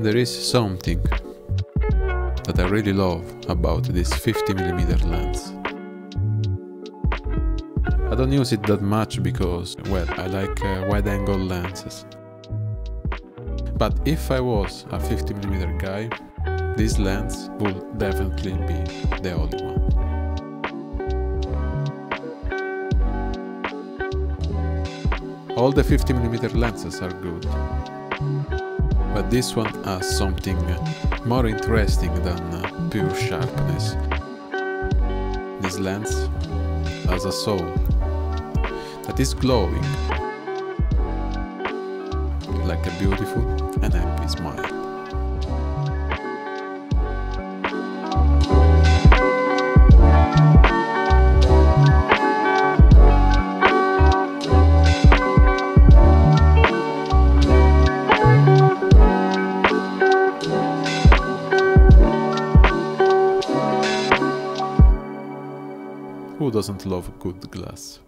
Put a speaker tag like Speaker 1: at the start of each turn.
Speaker 1: There is something that I really love about this 50mm lens. I don't use it that much because, well, I like uh, wide angle lenses. But if I was a 50mm guy, this lens would definitely be the only one. All the 50mm lenses are good, but this one has something more interesting than uh, pure sharpness. This lens has a soul that is glowing like a beautiful and happy smile. Who doesn't love good glass?